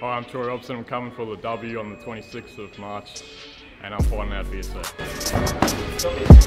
Hi, I'm Troy Robson. I'm coming for the W on the 26th of March, and I'm fighting out BSA.